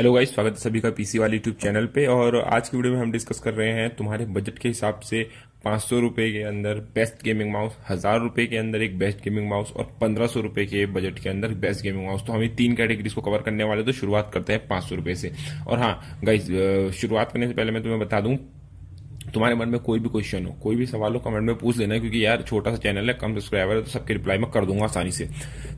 Hello guys, स्वागत है सभी का पीसी वाली यूट्यूब चैनल पे। और आज की वीडियो में हम डिस्कस कर रहे हैं तुम्हारे बजट के हिसाब से पाँच सौ रुपये के अंदर बेस्ट गेमिंग माउस हज़ार रुपये के अंदर एक बेस्ट गेमिंग माउस और पंद्रह सौ रुपये के बजट के अंदर बेस्ट गेमिंग माउस तो हम तीन कैटेगरीज को कवर करने वाले तो शुरुआत करते हैं पाँच सौ रुपये से। और हाँ गाइज़ शुरुआत करने से पहले मैं तुम्हें बता दूँ तुम्हारे मन में कोई भी क्वेश्चन हो कोई भी सवाल हो कमेंट में पूछ लेना क्योंकि यार छोटा सा चैनल है कम सब्सक्राइबर है तो सबके रिप्लाई मैं कर दूँगा आसानी से।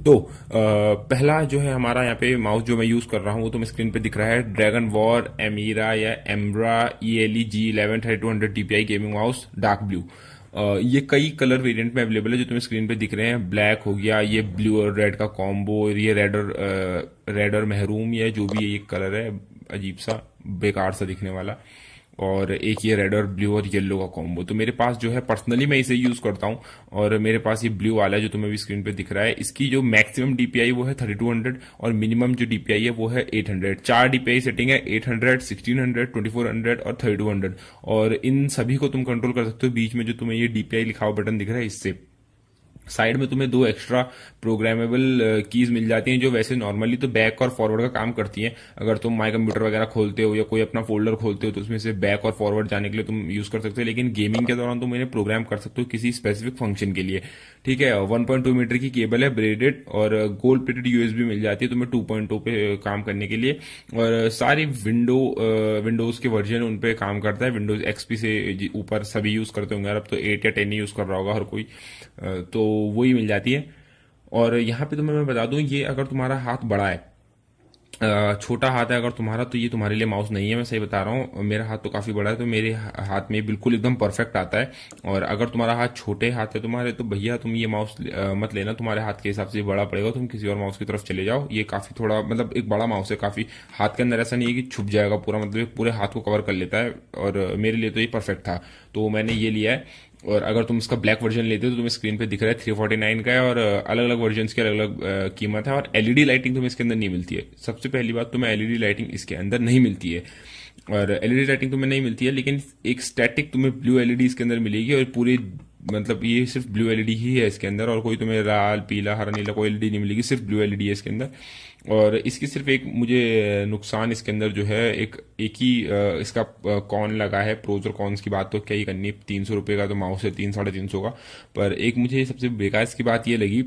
तो आ, पहला जो है हमारा यहाँ पे माउस जो मैं यूज़ कर रहा हूँ वो तुम्हें स्क्रीन पे दिख रहा है ड्रैगन वॉर एमीरा या Emera E L E G eleven thirty two hundred TPI gaming mouse dark blue ये कई कलर वेरिएंट में अवेलेबल है जो तुम्हें स्क्रीन पे दिख रहे हैं। ब्लैक हो गया ये ब्लू और रेड का कॉम्बो ये रेड और रेड और महरूम या जो भी ये कलर है अजीब सा बेकार सा दिखने वाला। और एक ये रेड और ब्लू और येलो का कॉम्बो तो मेरे पास जो है पर्सनली मैं इसे यूज़ करता हूँ और मेरे पास ये ब्लू वाला जो तुम्हें भी स्क्रीन पे दिख रहा है। इसकी जो मैक्सिमम डीपीआई वो है 3200 और मिनिमम जो डीपीआई है वो है 800 चार डीपीआई सेटिंग है 800 1600 2400 और 3200 और इन सभी को तुम कंट्रोल कर सकते हो। बीच में जो तुम्हें ये डीपीआई लिखा हुआ बटन दिख रहा है, इससे। साइड में तुम्हें दो एक्स्ट्रा प्रोग्रामेबल कीज मिल जाती हैं जो वैसे नॉर्मली तो बैक और फॉरवर्ड का काम करती हैं। अगर तुम माई कंप्यूटर वगैरह खोलते हो या कोई अपना फोल्डर खोलते हो तो उसमें से बैक और फॉरवर्ड जाने के लिए तुम यूज़ कर सकते हो, लेकिन गेमिंग के दौरान तुम इन्हें प्रोग्राम कर सकते हो किसी स्पेसिफिक फ़ंक्शन के लिए। ठीक है वन पॉइंट टू मीटर की केबल है ब्रेडेड और गोल्ड प्लेटेड यूएसबी मिल जाती है तुम्हें टू पॉइंट टू पे काम करने के लिए। और सारी विंडो विंडोज़ के वर्जन उन पे काम करता है। विंडोज़ एक्सपी से ऊपर सभी यूज़ करते होंगे। अब तो एट या टेन ही यूज़ कर रहा होगा हर कोई। तो वही मिल जाती है। और यहाँ पे तुम्हें मैं बता दूँ, ये अगर तुम्हारा हाथ बड़ा है छोटा हाथ है अगर तुम्हारा तो ये तुम्हारे लिए माउस नहीं है, मैं सही बता रहा हूँ। मेरा हाथ तो काफ़ी बड़ा है तो मेरे हाथ में बिल्कुल एकदम परफेक्ट आता है। और अगर तुम्हारा हाथ छोटे हाथ है तुम्हारे तो भैया तुम ये माउस मत लेना, तुम्हारे हाथ के हिसाब से बड़ा पड़ेगा, तुम किसी और माउस की तरफ़ चले जाओ। ये काफ़ी थोड़ा मतलब एक बड़ा माउस है, काफ़ी हाथ के अंदर ऐसा नहीं है कि छुप जाएगा पूरा मतलब पूरे हाथ को कवर कर लेता है। और मेरे लिए तो ये परफेक्ट था तो मैंने ये लिया है। और अगर तुम इसका ब्लैक वर्जन लेते हो तो तुम्हें स्क्रीन पे दिख रहा है थ्री फोर्टी नाइन का है और अलग अलग वर्जन की अलग अलग कीमत है और एलईडी लाइटिंग तुम्हें इसके अंदर नहीं मिलती है। सबसे पहली बात तुम्हें एलईडी लाइटिंग इसके अंदर नहीं मिलती है। और एलईडी लाइटिंग तुम्हें नहीं मिलती है, लेकिन एक स्टैटिक तुम्हें ब्लू एलईडी इसके अंदर मिलेगी और पूरी मतलब ये सिर्फ़ ब्लू एलईडी ही है इसके अंदर, और कोई तुम्हें लाल, पीला, हरा, नीला, कोई एलईडी नहीं मिलेगी, सिर्फ़ ब्लू एलईडी है इसके अंदर। और इसकी सिर्फ़ एक मुझे नुकसान इसके अंदर जो है, एक एक ही इसका कॉन लगा है प्रोज और कॉन्स की बात तो क्या ही करनी तीन सौ रुपये का तो माउस है, तीन, साढ़े तीन सौ का। पर एक मुझे सबसे बेकार इसकी बात ये लगी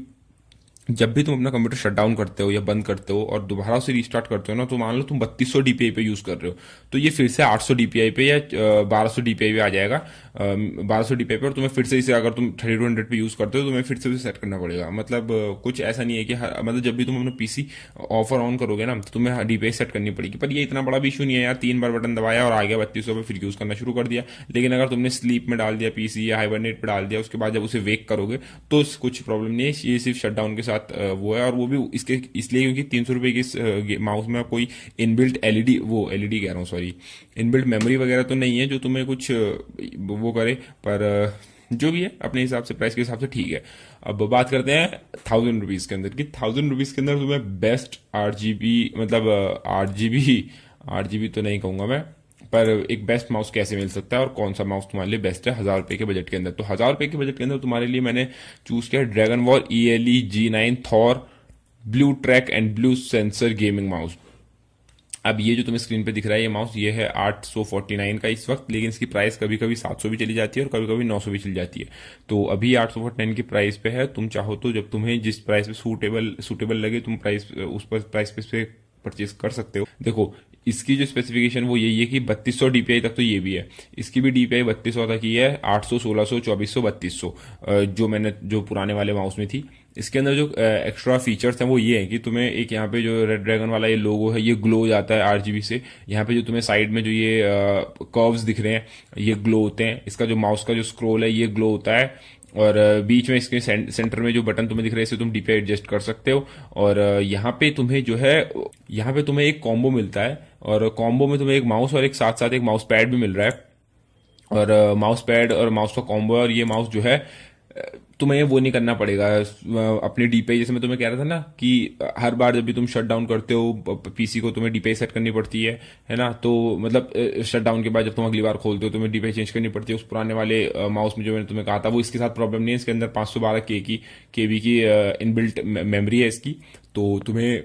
जब भी तुम अपना कंप्यूटर शट डाउन करते हो या बंद करते हो और दोबारा से रीस्टार्ट करते हो ना तो मान लो तुम बत्तीस सौ डीपीआई पे यूज़ कर रहे हो तो ये फिर से आठ सौ डीपीआई पे या बारह सौ डीपीआई पे आ जाएगा। बारह सौ डीपीआई पे और तुम्हें फिर से इसे अगर तुम थर्टी टू हंड्रेड पे यूज़ करते हो तो तुम्हें फिर से सेट करना पड़ेगा। मतलब कुछ ऐसा नहीं है कि मतलब जब भी तुम अपना पीसी ऑफ़ और ऑन करोगे ना तो तुम्हें डीपीआई सेट करनी पड़ेगी। पर ये इतना बड़ा भी इशू नहीं है यार, तीन बार बटन दबाया और आ गया बत्तीस पे फिर यूज़ करना शुरू कर दिया। लेकिन अगर तुमने स्लीप में डाल दिया पीसी या हाइबरनेट पे डाल दिया, उसके बाद जब उसे वेक करोगे तो कुछ प्रॉब्लम नहीं है, ये सिर्फ़ शटडाउन के साथ वो है और वो भी इसके, इसलिए क्योंकि तीन सौ रुपए की माउस में कोई इनबिल्ट एलईडी वो एलईडी कह रहा हूँ सॉरी इनबिल्ट मेमोरी वगैरह तो नहीं है जो तुम्हें कुछ वो करे, पर जो भी है, अपने हिसाब से प्राइस के हिसाब से ठीक है। अब बात करते हैं थाउज़ेंड रुपीज़ के अंदर कि। थाउज़ेंड रुपीज़ के अंदर तुम्हें बेस्ट आठ जीबी मतलब आठ जीबी आठ जीबी तो नहीं कहूँगा मैं पर एक बेस्ट माउस कैसे मिल सकता है और कौन सा माउस तुम्हारे लिए बेस्ट है? हज़ार रुपए के बजट के अंदर। तो हज़ार रुपए के बजट के अंदर तुम्हारे लिए मैंने चूज़ किया Dragon War E L E G nine Thor blue track and blue sensor gaming mouse अब ये जो तुम्हें स्क्रीन पे दिख रहा है, ये माउस ये है आठ सौ फोर्टी नाइन का इस वक्त, लेकिन इसकी प्राइस कभी कभी सात सौ भी चली जाती है और कभी कभी नौ सौ भी चली जाती है। तो अभी आठ सौ फोर्टी नाइन की प्राइस पे है। तुम चाहो तो जब तुम्हें जिस प्राइस पे सूटेबल सूटेबल लगे, तुम प्राइस उस पर प्राइस पे परचेज कर सकते हो। देखो इसकी जो स्पेसिफिकेशन वो यही है कि बत्तीस सौ डीपीआई तक तो ये भी है। इसकी भी डीपीआई बत्तीस सौ तक ही है, आठ सौ, सोलह सौ, चौबीस सौ, बत्तीस सौ जो मैंने, जो पुराने वाले माउस में थी। इसके अंदर जो एक्स्ट्रा फीचर्स हैं वो ये है कि तुम्हें एक यहाँ पे जो रेड ड्रैगन वाला ये लोगो है, ये ग्लो जाता है आरजीबी से। यहाँ पे जो तुम्हें साइड में जो ये कर्व्स दिख रहे हैं, ये ग्लो होते हैं। इसका जो माउस का जो स्क्रोल है, ये ग्लो होता है। और बीच में इसके सेंटर में जो बटन तुम्हें दिख रहे हैं, इसे तुम डीपे एडजस्ट कर सकते हो। और यहाँ पे तुम्हें जो है, यहाँ पे तुम्हें एक कॉम्बो मिलता है। और, कॉम्बो में तुम्हें एक माउस और एक साथ साथ एक माउस पैड भी मिल रहा है। और माउस पैड और माउस का कॉम्बो और ये माउस जो है तुम्हें वो नहीं करना पड़ेगा। अपने डीपीआई जैसे मैं तुम्हें कह रहा था ना कि हर बार जब भी तुम शट डाउन करते हो पीसी को तुम्हें डीपीआई सेट करनी पड़ती है है ना? तो मतलब शट डाउन के बाद जब तुम अगली बार खोलते हो, तुम्हें डीपीआई चेंज करनी पड़ती है। उस पुराने वाले माउस में जो मैंने तुम्हें कहा था, वो इसके साथ प्रॉब्लम नहीं है। इसके अंदर पाँच सौ बारह के की के की इनबिल्ट मेमोरी है इसकी। तो तुम्हें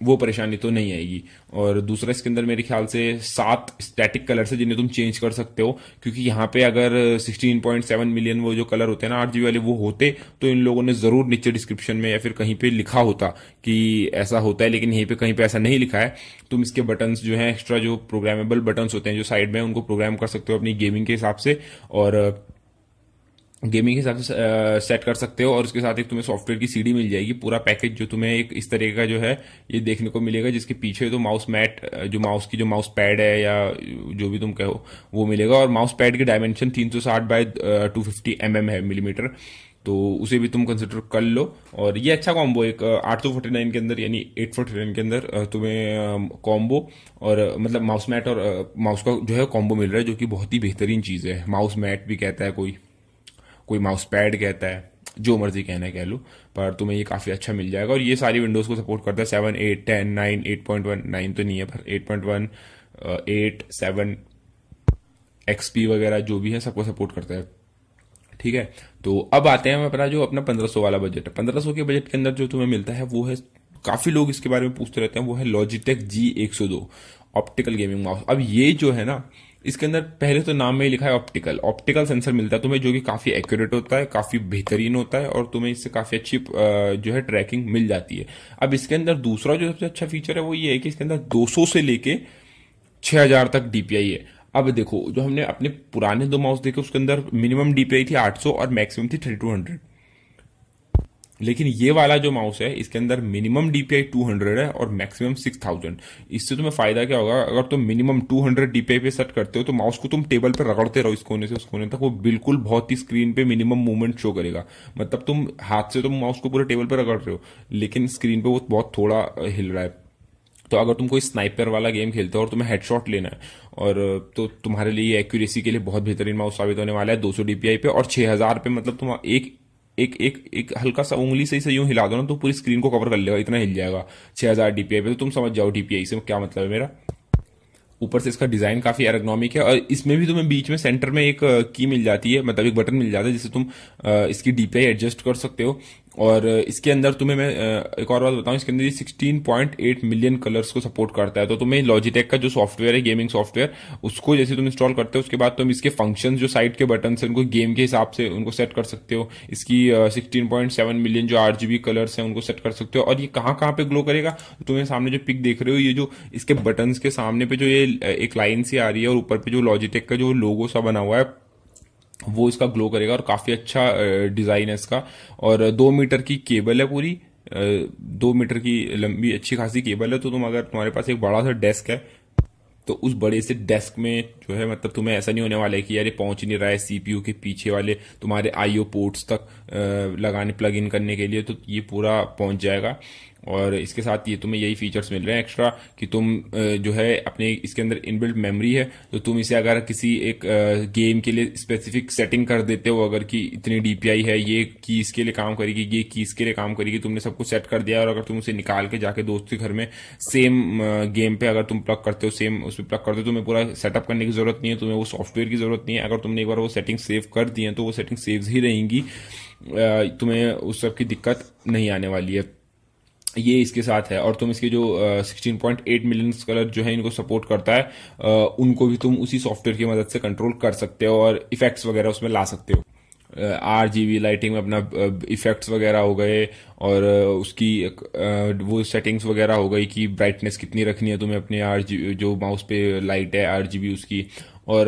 वो परेशानी तो नहीं आएगी। और दूसरा इसके अंदर मेरे ख्याल से, सात स्टैटिक कलर है जिन्हें तुम चेंज कर सकते हो, क्योंकि यहाँ पे अगर 16.7 मिलियन वो जो कलर होते हैं ना, आठ वाले, वो होते तो इन लोगों ने ज़रूर नीचे डिस्क्रिप्शन में या फिर कहीं पे लिखा होता कि ऐसा होता है, लेकिन यहीं पे कहीं पे ऐसा नहीं लिखा है। तुम इसके बटन्स जो है एक्स्ट्रा जो प्रोग्रामेबल बटन्स होते हैं, जो साइड में उनको प्रोग्राम कर सकते हो अपनी गेमिंग के हिसाब से। और गेमिंग के हिसाब से सेट कर सकते हो और उसके साथ एक तुम्हें सॉफ्टवेयर की सीडी मिल जाएगी, पूरा पैकेज जो तुम्हें एक इस तरह का जो है, ये देखने को मिलेगा, जिसके पीछे तो माउस मैट जो माउस की जो माउस पैड है या जो भी तुम कहो, वो मिलेगा और माउस पैड की डायमेंशन तीन सौ साठ बाय टू फिफ्टी एम है मिलीमीटर तो उसे भी तुम कंसिडर कर लो और ये अच्छा कॉम्बो एक आठ सौ फोर्टी नाइन के अंदर यानी एट फोर्टी नाइन के अंदर तुम्हें कॉम्बो और मतलब माउस मैट और माउस का जो है कॉम्बो मिल रहा है, जो कि बहुत ही बेहतरीन चीज़ है। माउस मैट भी कहता है कोई। कोई माउस पैड कहता है, जो मर्ज़ी कहना कह लो, पर तुम्हें ये काफ़ी अच्छा मिल जाएगा और ये सारी विंडोज़ को सपोर्ट करता है seven eight ten nine eight point one nine तो नहीं है, पर eight point one eight seven XP वगैरह जो भी है सबको सपोर्ट करता है। ठीक है? तो अब आते हैं हम अपना जो अपना पंद्रह सौ वाला बजट है। पंद्रह सौ के बजट के अंदर जो तुम्हें मिलता है, वो है काफ़ी लोग इसके बारे में पूछते रहते हैं, वो है लॉजिटेक जी एक सौ दो ऑप्टिकल गेमिंग माउस अब ये जो है ना इसके अंदर पहले तो नाम में ही लिखा है ऑप्टिकल। ऑप्टिकल सेंसर मिलता है तुम्हें जो कि काफ़ी एक्यूरेट होता है, काफ़ी बेहतरीन होता है और तुम्हें इससे काफ़ी अच्छी जो है ट्रैकिंग मिल जाती है। अब इसके अंदर दूसरा जो सबसे अच्छा फीचर है वो ये है कि इसके अंदर 200 से लेके 6000 तक डीपीआई है। अब देखो, जो हमने अपने पुराने दो माउस देखे, उसके अंदर मिनिमम डीपीआई थी 800 और मैक्सिमम थी 3200 लेकिन ये वाला जो माउस है, इसके अंदर मिनिमम डीपीआई 200 है और मैक्सिमम 6000 इससे तुम्हें फ़ायदा क्या होगा? अगर तुम मिनिमम 200 डीपीआई पे सेट करते हो तो माउस को तुम टेबल पे रगड़ते रहो इस कोने से, उस कोने तक। वो बिल्कुल बहुत ही स्क्रीन पे मिनिमम मूवमेंट शो करेगा। मतलब तुम हाथ से तुम माउस को पूरे टेबल पर रगड़ रहे हो, लेकिन स्क्रीन पे वो बहुत थोड़ा हिल रहा है। तो अगर तुम कोई स्नाइपर वाला गेम खेलते हो और तुम्हें हेडशॉट लेना है, और तो तुम्हारे लिए एक्यूरेसी के लिए बहुत बेहतरीन माउस साबित होने वाला है 200 डीपीआई पे और 6000 पे। मतलब तुम एक एक एक एक हल्का सा उंगली से इसे यूँ हिला दो ना तो पूरी स्क्रीन को कवर कर लेगा, इतना हिल जाएगा। छह हज़ार डीपीआई पे तो तुम समझ जाओ डीपीआई से क्या मतलब है मेरा। ऊपर से इसका डिज़ाइन काफ़ी एरोग्नॉमिक है, और इसमें भी तुम्हें बीच में सेंटर में एक की मिल जाती है मतलब एक बटन मिल जाता है, जिससे तुम इसकी डीपीआई एडजस्ट कर सकते हो। और इसके अंदर तुम्हें मैं एक और बात बताऊँ, इसके अंदर ये 16.8 मिलियन कलर्स को सपोर्ट करता है। तो तुम्हें लॉजिटेक का जो सॉफ्टवेयर है गेमिंग सॉफ्टवेयर उसको जैसे तुम इंस्टॉल करते हो, उसके बाद तुम इसके फ़ंक्शन जो साइड के बटन है, उनको गेम के हिसाब से उनको सेट कर सकते हो। इसकी सिक्सटीन मिलियन जो आर कलर्स हैं, उनको सेट कर सकते हो। और ये कहाँ कहाँ पे ग्लो करेगा? तो तुम्हें सामने जो पिक देख रहे हो, ये जो इसके बटन के सामने पे जो ये एक लाइन सी आ रही है, और ऊपर पे जो लॉजिटेक का जो लोगो सा बना हुआ है वो इसका ग्लो करेगा और काफ़ी अच्छा डिज़ाइन है इसका। और दो मीटर की केबल है पूरी दो मीटर की लंबी अच्छी खासी केबल है। तो तुम अगर तुम्हारे पास एक बड़ा सा डेस्क है तो उस बड़े से डेस्क में जो है मतलब तुम्हें ऐसा नहीं होने वाला है कि यार ये पहुँच नहीं रहा है सीपीयू के पीछे वाले तुम्हारे आईओ पोर्ट्स तक लगाने प्लग इन करने के लिए तो ये पूरा पहुँच जाएगा। और इसके साथ ये तुम्हें यही फीचर्स मिल रहे हैं एक्स्ट्रा कि तुम जो है, अपने इसके अंदर इनबिल्ट मेमोरी है तो तुम इसे अगर किसी एक गेम के लिए स्पेसिफिक सेटिंग कर देते हो, अगर कि इतनी डीपीआई है, ये के लिए काम करेगी, ये के लिए काम करेगी, तुमने सब कुछ सेट कर दिया और अगर तुम उसे निकाल के जाके दोस्त के घर में सेम गेम पे अगर तुम प्लग करते हो सेम उसमें प्लग करते हो, तुम्हें पूरा सेटअप करने की ज़रूरत नहीं है, तुम्हें वो सॉफ्टवेयर की ज़रूरत नहीं है, अगर तुमने एक बार वो सेटिंग सेव कर दी है तो वो सेटिंग सेव ही रहेंगी। तुम्हें उस सब की दिक्कत नहीं आने वाली है। ये इसके साथ है और तुम इसके जो sixteen point eight million colour जो है इनको सपोर्ट करता है uh, उनको भी तुम उसी सॉफ्टवेयर की मदद से कंट्रोल कर सकते हो और इफेक्ट्स वगैरह उसमें ला सकते हो। आर जी लाइटिंग में अपना इफेक्ट्स वगैरह हो गए और उसकी वो सेटिंग्स वगैरह हो गई कि ब्राइटनेस कितनी रखनी है तुम्हें अपने आर जी माउस पे लाइट है आर जी बी उसकी। और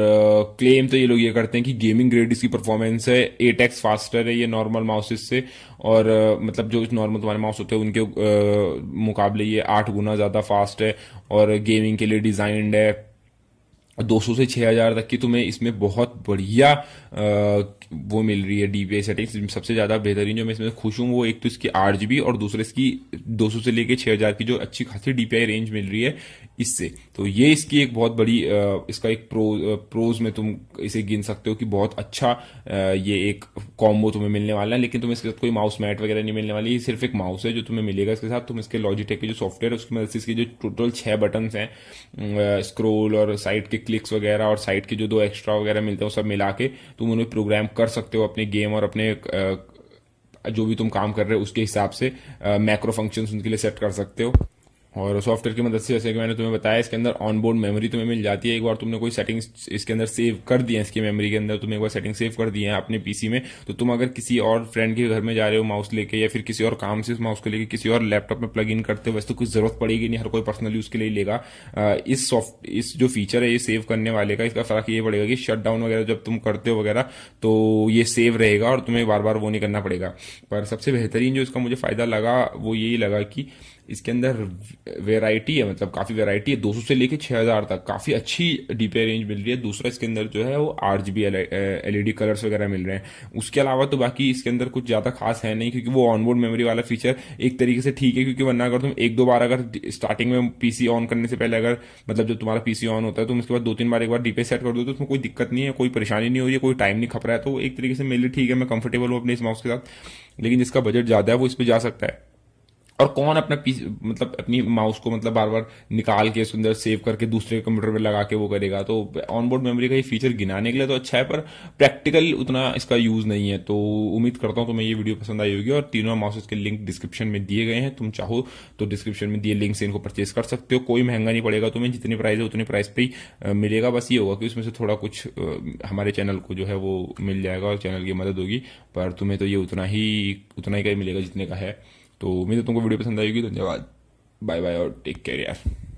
क्लेम तो ये लोग ये करते हैं कि गेमिंग ग्रेड इसकी परफॉर्मेंस है एट एक्स फास्टर है ये नॉर्मल माउसेस से। और मतलब जो नॉर्मल तुम्हारे माउस होते हैं, उनके मुकाबले ये आठ गुना ज़्यादा फास्ट है। और गेमिंग के लिए डिज़ाइंड है 200 से 6000 तक की तुम्हें इसमें बहुत बढ़िया वो मिल रही है डीपीआई सेटिंग्स सबसे ज़्यादा बेहतरीन जो मैं इसमें खुश हूँ, वो एक तो इसकी आठ और दूसरे इसकी 200 से लेके 6000 की जो अच्छी खासी डीपीआई रेंज मिल रही है इससे। तो ये इसकी एक बहुत बड़ी इसका एक प्रो प्रोज में तुम इसे गिन सकते हो कि बहुत अच्छा ये एक कॉम्बो तुम्हें मिलने वाला है। लेकिन तुम्हें इसके साथ कोई माउस मैट वगैरह नहीं मिलने वाली, ये सिर्फ़ एक माउस है जो तुम्हें मिलेगा इसके साथ। तुम इसके लॉजिटेक के जो सॉफ्टवेयर है, उसकी मदद से इसके जो टोटल छह बटन हैं स्क्रोल और साइड के क्लिक्स वगैरह और साइट के जो दो एक्स्ट्रा वगैरह मिलते हैं सब मिला के तुम उन्हें प्रोग्राम कर सकते हो अपने गेम और अपने जो भी तुम काम कर रहे हो, उसके हिसाब से मैक्रो फ़ंक्शंस उनके लिए सेट कर सकते हो। और सॉफ्टवेयर की मदद से, जैसे कि मैंने तुम्हें बताया, इसके अंदर ऑन बोर्ड मेमोरी तुम्हें मिल जाती है। एक बार तुमने कोई सेटिंग्स इसके अंदर सेव कर दिए इसकी मेमोरी के अंदर तुम्हें एक बार सेटिंग सेव कर दी है अपने पीसी में तो तुम अगर किसी और फ्रेंड के घर में जा रहे हो माउस लेके, या फिर किसी और काम से उस माउस को लेके किसी और लैपटॉप में प्लग इन करते हो, वैसे तो कुछ ज़रूरत पड़ेगी नहीं, हर कोई पर्सनल यूज़ के लिए लेगा। इस सॉफ्ट इस जो फीचर है, ये सेव करने वाले का इसका फ़र्क ये पड़ेगा कि शट डाउन वगैरह जब तुम करते हो वगैरह तो ये सेव रहेगा और तुम्हें बार बार वो नहीं करना पड़ेगा। पर सबसे बेहतरीन जो इसका मुझे फ़ायदा लगा, वो यही लगा कि इसके अंदर वेराइटी है मतलब काफ़ी वेराइटी है 200 से लेके 6000 तक। काफ़ी अच्छी डीपे रेंज मिल रही है। दूसरा इसके अंदर जो है वो R G B LED colours वगैरह मिल रहे हैं। उसके अलावा तो बाकी इसके अंदर कुछ ज़्यादा खास है नहीं, क्योंकि वो ऑनबोर्ड मेमोरी वाला फीचर एक तरीके से ठीक है, क्योंकि वरना अगर तुम एक दो बार अगर स्टार्टिंग में पीसी ऑन करने से पहले अगर मतलब जब तुम्हारा पीसी ऑन होता है, तुम उसके बाद दो तीन बार एक बार डीपे सेट कर दो तो उसमें कोई दिक्कत नहीं है, कोई परेशानी नहीं हो रही है, कोई टाइम नहीं खप रहा है। तो एक तरीके से मेरे लिए ठीक है, मैं कंफर्टेबल हूँ अपने इस माउस के साथ। लेकिन जिसका बजट ज़्यादा है, वो इस पर जा सकता है। और कौन अपना मतलब अपनी माउस को मतलब बार बार निकाल के उसके अंदर सेव करके दूसरे कंप्यूटर पे लगा के वो करेगा। तो ऑनबोर्ड मेमोरी का ये फीचर गिनाने के लिए तो अच्छा है, पर प्रैक्टिकल उतना इसका यूज़ नहीं है। तो उम्मीद करता हूँ तुम्हें ये वीडियो पसंद आई होगी और तीनों माउसेस के लिंक डिस्क्रिप्शन में दिए गए हैं। तुम चाहो तो डिस्क्रिप्शन में दिए लिंक से इनको परचेज कर सकते हो। कोई महँगा नहीं पड़ेगा तुम्हें, जितनी प्राइस है उतनी प्राइस पे ही मिलेगा। बस ये होगा कि उसमें से थोड़ा कुछ हमारे चैनल को जो है वो मिल जाएगा और चैनल की मदद होगी। पर तुम्हें तो ये उतना ही उतना ही का मिलेगा जितने का है। तो उम्मीद है तुमको वीडियो पसंद आएगी। धन्यवाद। बाय बाय और टेक केयर यार।